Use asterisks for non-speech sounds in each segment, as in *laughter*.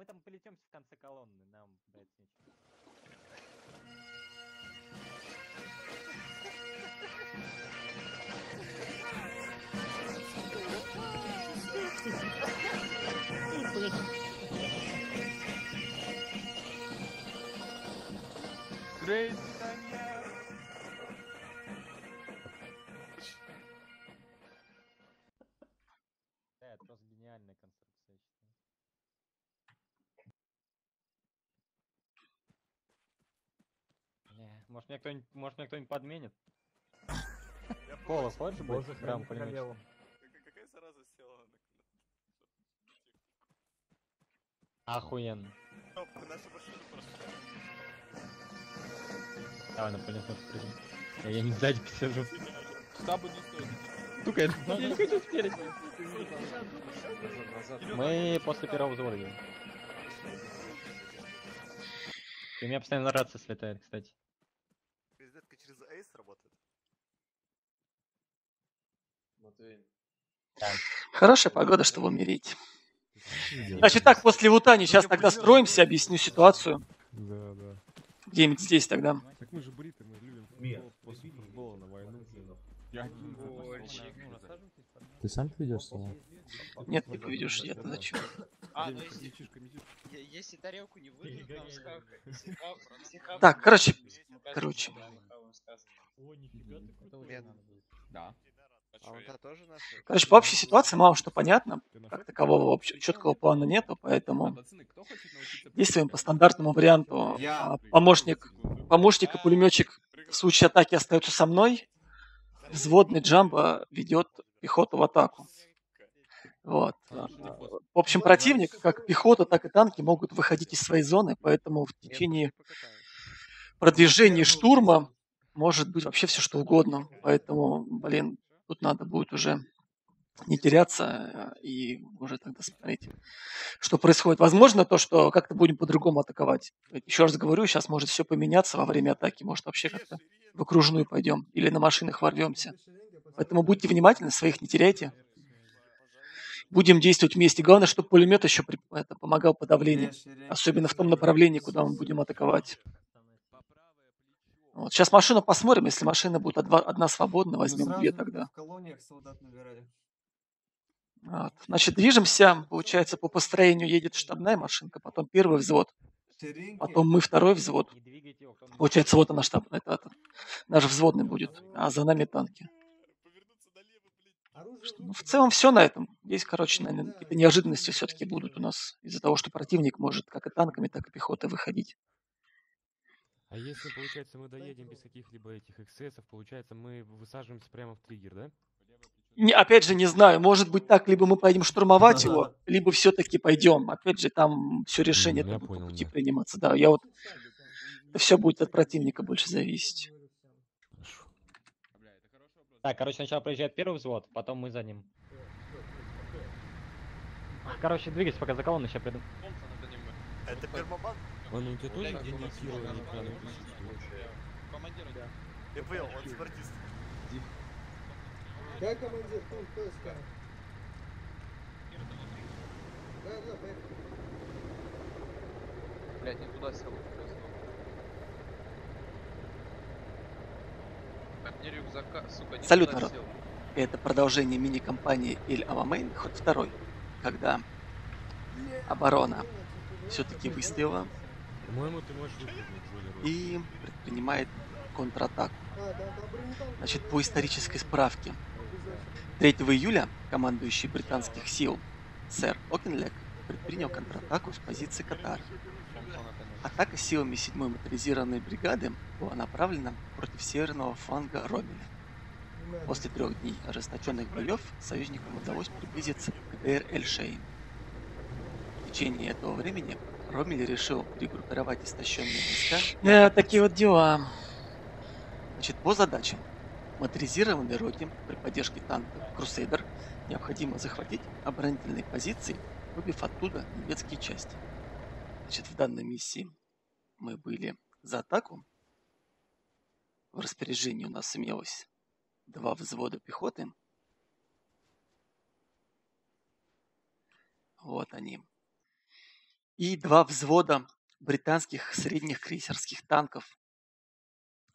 мы там полетемся в конце колонны, нам дать нечего. Грейс, Таня! Может меня кто-нибудь, может меня кто-нибудь подменит? Пола, хочешь быть? Прям пулеметчик? Какая- зараза села на Охуенно. Давай на пулемет прыгнем. Я, я не сзади посижу. Штабу не стоит. Сука, я, я не хочу спереди. Назад. Мы после первого взвода. И у меня постоянно рация слетает, кстати. Хорошая погода, чтобы умереть. Значит так, после Вутани сейчас тогда строимся, объясню ситуацию. Да, да. Где-нибудь здесь тогда. Так мы же бриты, мы любим футбол, после футбола на войну. Я один Ты сам поведешь стола? Нет, не поведешь, я зачем? А, ну если, если тарелку не хав- если хав- Так, короче, короче. да, А он тоже наш? Короче, по общей ситуации мало что понятно. Как такового общего четкого плана нету, поэтому действуем по стандартному варианту. А, Помощник, помощник и пулеметчик в случае атаки остаются со мной. Взводный Джамбо ведет пехоту в атаку. Вот. В общем, противник, как пехота, так и танки, могут выходить из своей зоны, поэтому в течение продвижения штурма может быть вообще все что угодно. Поэтому, блин, тут надо будет уже не теряться э, и уже тогда смотреть, что происходит. Возможно, то, что как-то будем по-другому атаковать. Еще раз говорю, сейчас может все поменяться во время атаки, может вообще как-то в окружную пойдем или на машинах ворвемся. Поэтому будьте внимательны, своих не теряйте. Будем действовать вместе. Главное, чтобы пулемет еще помогал подавлению. Особенно в том направлении, куда мы будем атаковать. Вот. Сейчас машину посмотрим. Если машина будет одна, одна свободна, возьмем две тогда. В колониях солдат набирали. Вот. Значит, движемся. Получается, по построению едет штабная машинка, потом первый взвод, потом мы второй взвод. Получается, вот она штаб, это, это наш взводный будет, а за нами танки. Повернуться налево, блядь. Ну, в целом все на этом. Здесь, короче, наверное, какие-то неожиданности все-таки будут у нас из-за того, что противник может как и танками, так и пехотой выходить. А если, получается, мы доедем без каких-либо этих эксцессов, получается, мы высаживаемся прямо в триггер, да? Не, опять же, не знаю, может быть так, либо мы пойдем штурмовать Ага. его, либо все-таки пойдем. Опять же, там все решение Ну, это будет по понял, пути да. приниматься. Да, я вот все будет от противника больше зависеть. Так, короче, сначала проезжает первый взвод, потом мы за ним. Короче, двигайся пока за колонной, сейчас приду. Это пермобан? А ну у тебя тоже генератирование экрана присутствует? Командир, Я понял, он спортист. Да, командир, тут кто скажет? Да, да, поехали. Блядь, не туда сел. Мне рюкзака, сука, не Салют, народ. сел. Это продолжение мини-компании Эль Аламейн, ход второй, когда оборона все-таки Рот. и предпринимает контратаку. Значит, по исторической справке, Обязательно. 3 июля командующий британских сил сэр Окенлек предпринял контратаку с позиции Катара. Атака силами 7-й моторизированной бригады была направлена против северного фланга Ромеля. После трех дней ожесточенных боев союзникам удалось приблизиться к Дейр Эль-Шейн. В течение этого времени Ромель решил перегруппировать истощенные войска. Да, такие вот дела. Значит, по задачам. Моторизированной роте при поддержке танков Крусейдер необходимо захватить оборонительные позиции, выбив оттуда немецкие части. Значит, в данной миссии мы были за атаку. В распоряжении у нас имелось два взвода пехоты. Вот они. И два взвода британских средних крейсерских танков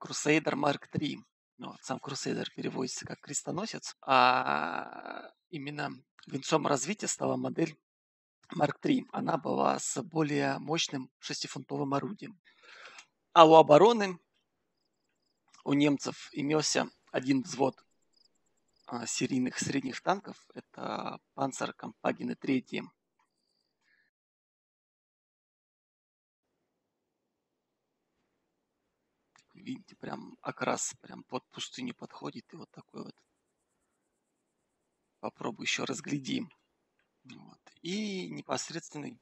Crusader Mark III. Ну, вот сам Crusader переводится как крестоносец, а именно венцом развития стала модель Mark III. Она была с более мощным шестифунтовым орудием. А у обороны у немцев имелся один взвод а, серийных средних танков. Это Панцер Компагины III. Видите, прям окрас прям под пустыню подходит. И вот такой вот. Попробуй еще разглядим. Вот. И непосредственный,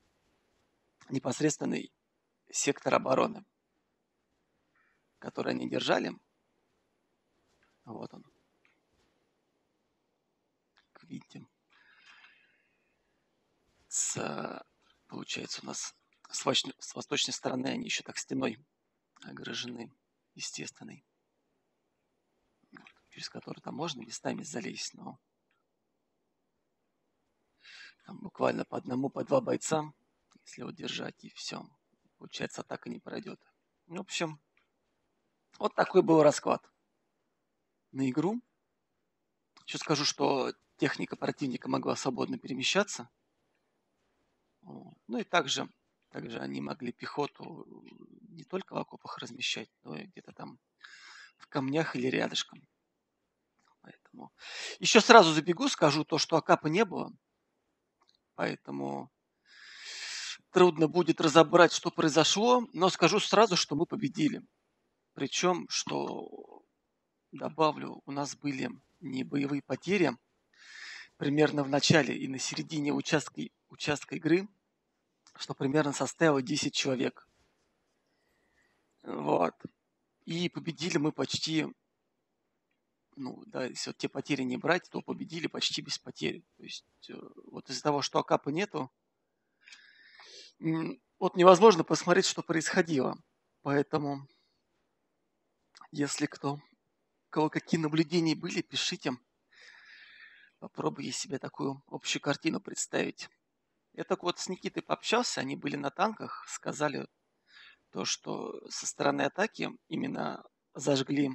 непосредственный сектор обороны, который они держали. Вот он. Как видите, с, получается у нас с, восточной, с восточной стороны они еще так стеной огорожены естественной, через которую там можно местами залезть, но там буквально по одному, по два бойца, если вот держать, и все. Получается, атака не пройдет. В общем, вот такой был расклад на игру. Еще скажу, что техника противника могла свободно перемещаться. Ну и также, также они могли пехоту не только в окопах размещать, но и где-то там в камнях или рядышком. Поэтому еще сразу забегу, скажу то, что Акапа не было. Поэтому трудно будет разобрать, что произошло, но скажу сразу, что мы победили. Причем, что добавлю, у нас были не боевые потери примерно в начале и на середине участка, участка игры, что примерно составило 10 человек. Вот. И победили мы почти, ну, да, если вот те потери не брать, то победили почти без потерь. То есть э, вот из-за того, что Акапа нету, вот невозможно посмотреть, что происходило. Поэтому, если кто, кого какие наблюдения были, пишите. Попробую себе такую общую картину представить. Я так вот с Никитой пообщался, они были на танках, сказали, то, что со стороны атаки именно зажгли,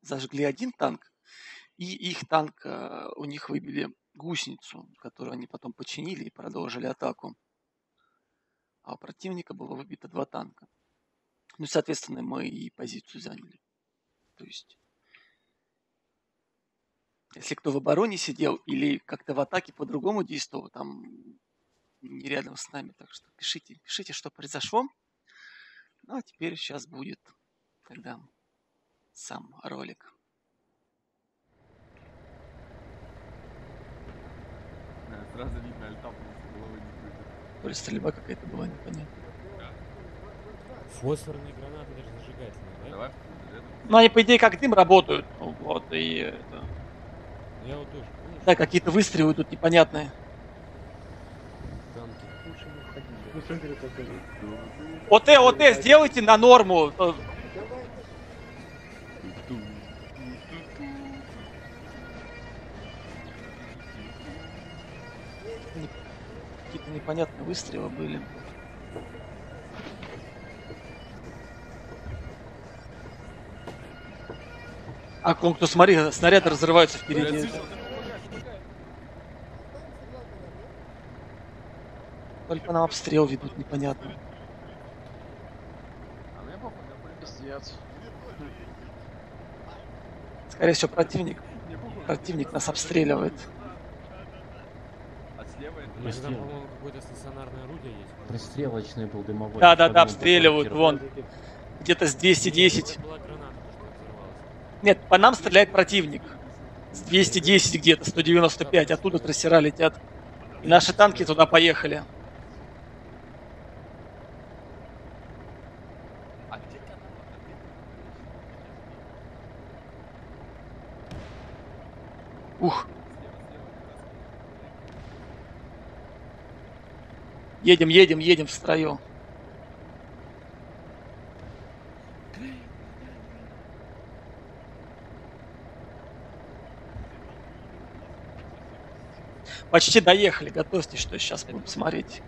зажгли один танк, и их танк, э, у них выбили гусеницу, которую они потом починили и продолжили атаку. А у противника было выбито два танка. Ну, соответственно, мы и позицию заняли. То есть, если кто в обороне сидел или как-то в атаке по-другому действовал, там не рядом с нами. Так что пишите, пишите, что произошло. Ну а теперь сейчас будет тогда сам ролик. Сразу видно, альта просто головы не крутит. То ли стрельба какая-то была, непонятно. Фосфорные гранаты даже зажигательные, да? Давай. Ну, они, по идее, как дым работают. Вот, и. Я вот тоже, помнишь? Да, какие-то выстрелы тут непонятные. Танки. ОТ, ОТ, сделайте на норму. Э, Какие-то непонятные выстрелы были. А, кон, кто смотри, снаряды разрываются впереди. Только нам обстрел ведут, непонятно. Скорее всего, противник. Противник нас обстреливает. Там, какое-то стационарное орудие есть. Пристрелочный был дымовой. Да, да, да, обстреливают, вон. Где-то с 210. Это была граната, то, что взорвалась. Нет, по нам стреляет противник. С 210 где-то, 195. Оттуда трассера летят. И наши танки туда поехали. Ух, едем, едем, едем в строю. Почти доехали, готовьтесь, что сейчас будем смотреть.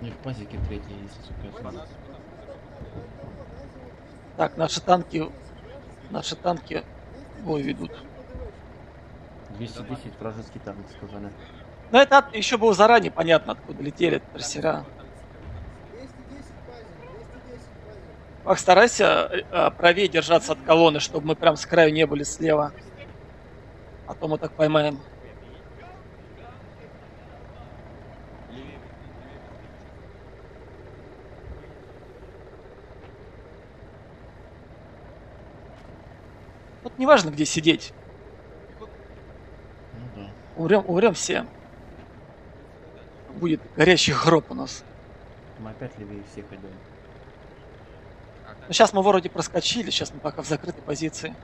Не в пазике третий есть. Так, наши танки... Наши танки бой ведут. 210 вражеские танки сказали. Но это еще было заранее понятно, откуда летели трассера. Старайся э, правее держаться от колонны, чтобы мы прям с краю не были слева. А то мы так поймаем. Вот неважно, где сидеть. Ну да. Умрем, умрем все. Будет горящий гроб у нас. Мы опять левее всех идем. Ну, сейчас мы вроде проскочили, сейчас мы пока в закрытой позиции.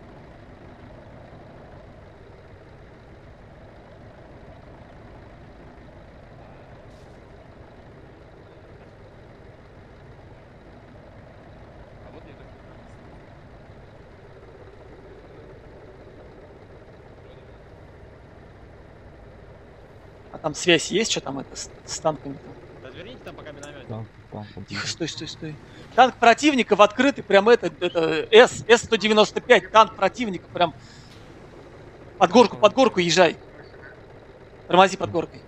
А там связь есть, что там это с, с танками-то? Пока миномет. Тихо, стой, стой, стой. Танк противника в открытый, прям это, это С, С-195, танк противника, прям под горку, под горку езжай. Тормози под горкой.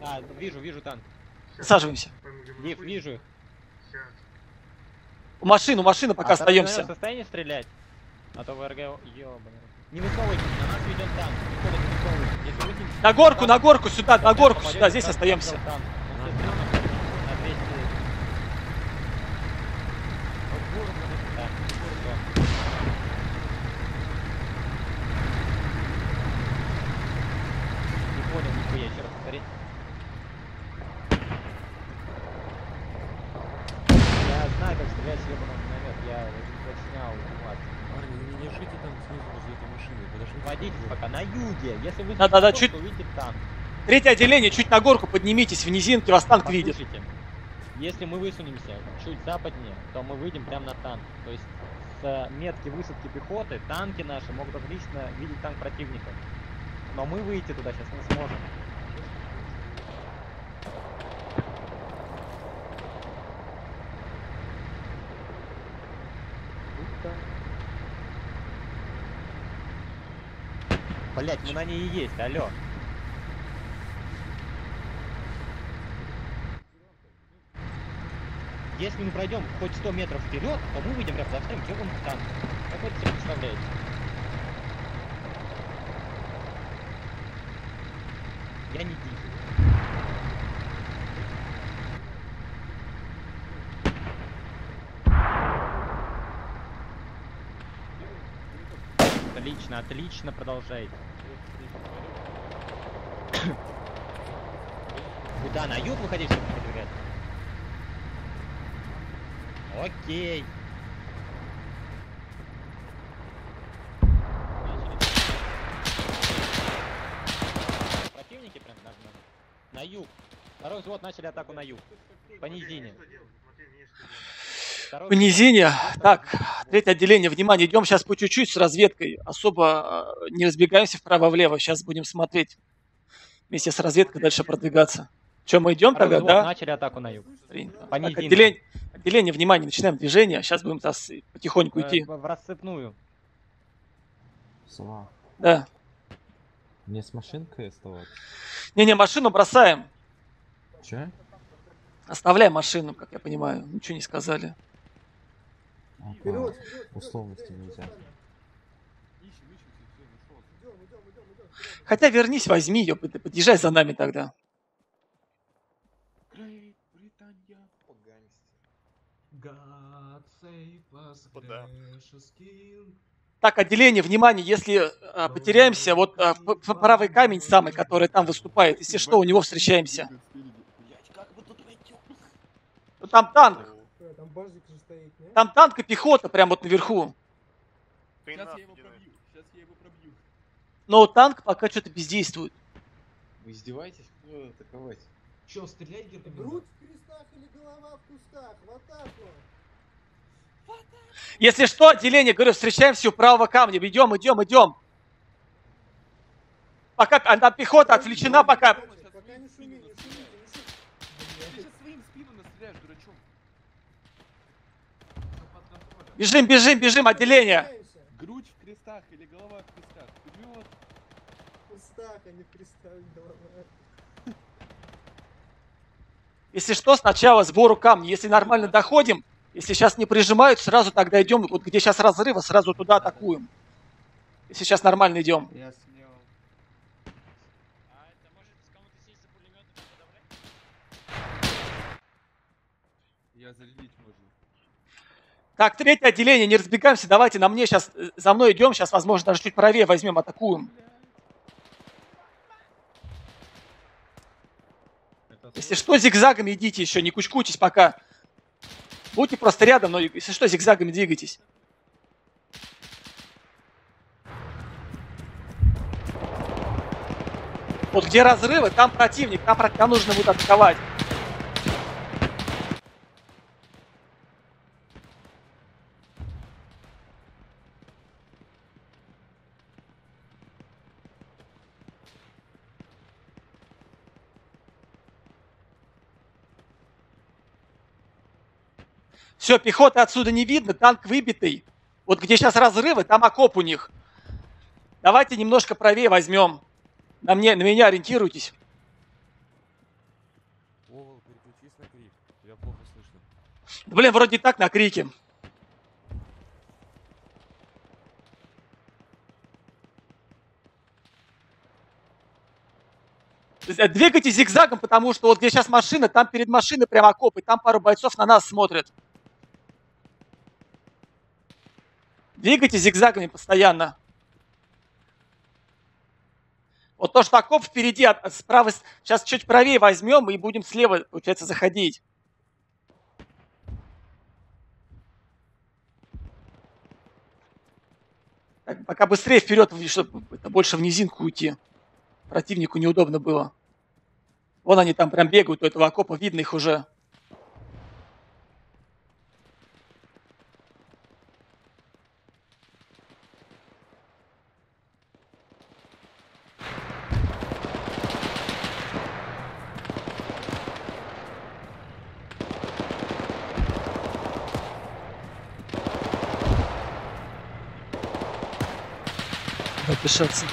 А, вижу, вижу танк. Высаживаемся. Див, вижу. У машины, у машины пока А в остаемся. состоянии стрелять? А то ВРГ... Ёбаный. Не высовывайтесь, на нас ведет танк. Не высовывайтесь. Если вы На горку, на горку, сюда, на горку, сюда, здесь танк остаемся. танк. Он всё прямо на 200. Вот гору надо- да, гору, да. Не понял, нихуя, еще раз повтори. Я знаю, как стрелять с ебаным миномет. Я заснял анимацию. Парни, ну не держите там снизу возле этой машины. Подождите. Водитель пока на юге. Если вы Да-да-да, чуть-. Третье отделение, чуть на горку поднимитесь, в низинке вас танк видит. Если мы высунемся чуть западнее, то мы выйдем прямо на танк. То есть с э, метки высадки пехоты танки наши могут отлично видеть танк противника. Но мы выйти туда сейчас не сможем. Блять, мы на ней и есть, алло. Если мы пройдем хоть 100 метров вперед, то мы выйдем прям за вторым ебаным танком. Как вы это себе представляете? Я не дизель. Отлично, отлично, продолжайте. *coughs* Куда? На юг вы хотите всё-таки продвигать? Окей. Противники прям на, на, на юг. Второй взвод начали атаку на юг. По низине. Второй В низине. Так, третье отделение, внимание, идем сейчас по чуть-чуть с разведкой. Особо э, не разбегаемся вправо-влево. Сейчас будем смотреть. Вместе с разведкой дальше продвигаться. Че, мы идем второй тогда, да? начали атаку на юг. Так, отделение, отделение, внимание, начинаем движение. Сейчас будем сейчас потихоньку Э, идти. в рассыпную. Сова, Да. мне с машинкой оставаться? Не-не, машину бросаем. Че? Оставляем машину, как я понимаю. Ничего не сказали. А, Вперед, понял. вперед. Условности нельзя. Хотя вернись, возьми ее, под- подъезжай за нами тогда. Так, отделение, внимание, если а, потеряемся, вот а, правый камень самый, который там выступает, если что, у него встречаемся. Ну, Там танк, Там базик же стоит, не? там танк и пехота прям вот наверху. Сейчас я его пробью. Сейчас я его пробью. Но танк пока что-то бездействует. Вы издеваетесь? Кто атаковать? Че, стрелять где-то? Грудь в крестах или голова в кустах? В атаку! Если что, отделение, говорю, встречаемся у правого камня. Идем, идем, идем. Пока а, там пехота отвлечена, пока. Пока не шуми, не шумите, не шумите. Бежим, бежим, бежим, отделение. Грудь в крестах или голова в крестах. Вперед! В кустах, а не в крестах голова. Если что, сначала сбору камней. Если нормально доходим, если сейчас не прижимают, сразу тогда идем, вот где сейчас разрывы, сразу туда атакуем. Если сейчас нормально идем. Я зарядить. Так, третье отделение, не разбегаемся, давайте на мне сейчас, за мной идем, сейчас, возможно, даже чуть правее возьмем, атакуем. Если что, зигзагами идите еще, не кучкуйтесь пока. Будьте просто рядом, но если что, зигзагами двигайтесь. Вот где разрывы, там противник, там, там нужно будет атаковать. Все, пехоты отсюда не видно, танк выбитый. Вот где сейчас разрывы, там окоп у них. Давайте немножко правее возьмем. На, мне, на меня ориентируйтесь. Овал, переключись на крик. Тебя плохо слышно. Да, Блин, вроде и так на крике. Э, Двигайтесь зигзагом, потому что вот где сейчас машина, там перед машиной прямо окоп, и там пару бойцов на нас смотрят. Двигайтесь зигзагами постоянно. Вот то, что окоп впереди, от справа, сейчас чуть правее возьмем и будем слева, получается, заходить. Так, пока быстрее вперед, чтобы больше в низинку уйти. Противнику неудобно было. Вон они там прям бегают у этого окопа, видно их уже. Напишаться.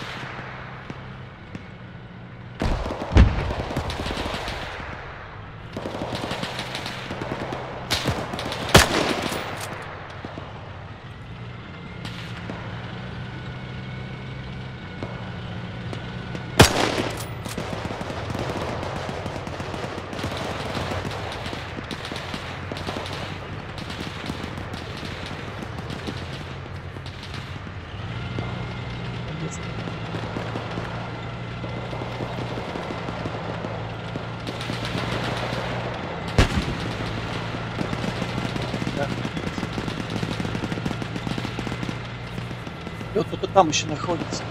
И вот кто-то там еще находится.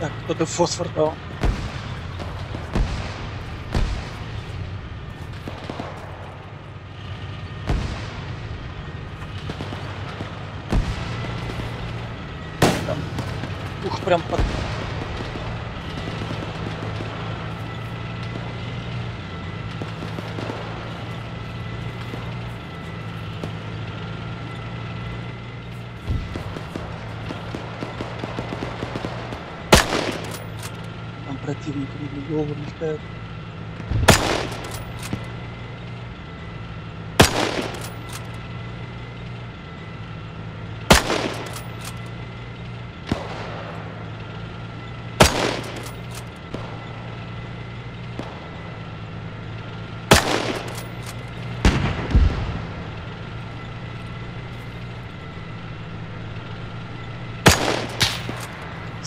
Так, кто-то фосфор дал. Там. Ух, прям под... Там противник видно, голову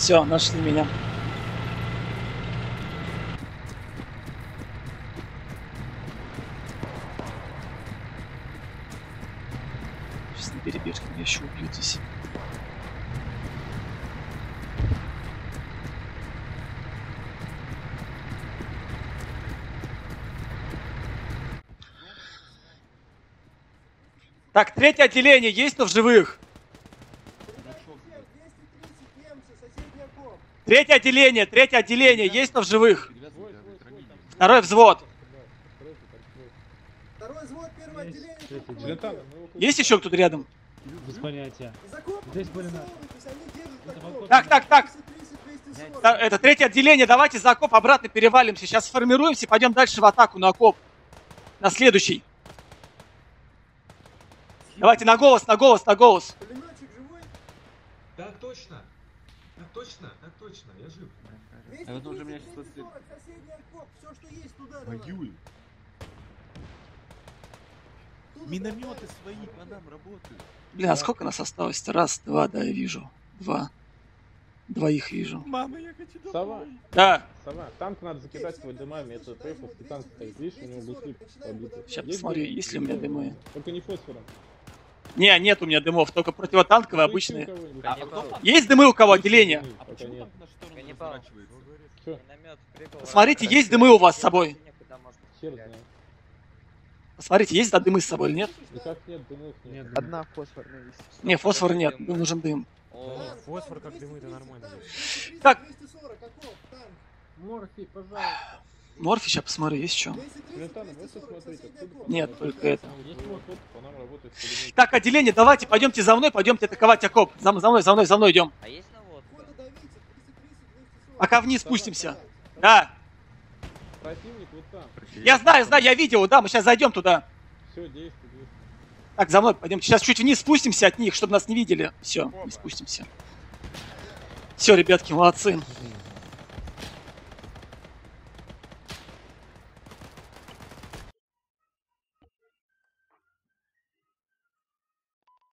Все, нашли меня. Сейчас на перебежке меня еще убьют здесь. Так, третье отделение, есть кто в живых? 230 немцы, соседний окоп. Третье отделение, третье отделение, есть кто в живых? Второй взвод. Второй взвод, первое отделение. Есть еще кто-то рядом? Без понятия. Здесь были. Так, так, так. 230, 240. Да, Это третье отделение, давайте за окоп обратно перевалимся. Сейчас сформируемся, пойдем дальше в атаку на окоп. На следующий. Давайте на голос, на голос, на голос. Пулеметчик живой? Так точно. Точно, так точно, я жив. А вот уже меня 230, сейчас 240, соседний окоп. Все, что есть, туда. Воюй. Минометы свои по нам работают. Блин, а сколько нас осталось? Раз, два, да, я вижу. Два. Двоих вижу. Мама, я хочу домой. Сова, Да, сова, танк надо закидать свой дымами, это префовский танк стоит, видишь, у него бутыль побита. Сейчас посмотрю, есть ли у меня дымы. Только не фосфором. Не, нет у меня дымов, только противотанковые у обычные. А Есть дымы у кого отделение? А почему? Чё? Посмотрите, есть дымы у вас с собой? Посмотрите, есть да, дымы с собой или нет? Никак нет, дымов нет. Одна фосфорная есть. Не, фосфора нет, нам нужен дым. О, фосфор как 230, дымы, это нормально. танк, 230, Так. 240, окоп, танк. Морфий, пожалуйста. Морфи, сейчас посмотрю, есть что? 230, Лентана, вы 240, смотрите, соседний откуда окоп. Нет, только это. Есть вот, вот, по нам работает пулемет. Так, отделение, давайте, пойдемте за мной, пойдемте атаковать окоп. За, за мной, за мной, за мной идем. А есть наводка? Фото давите, 230, 240. Пока вниз спустимся. Да. Противник вот там. Я знаю, знаю, я видел, да, мы сейчас зайдем туда. Все, действуй, действуй. Так, за мной пойдемте. Сейчас чуть вниз спустимся от них, чтобы нас не видели. Все, не спустимся. Все, ребятки, молодцы.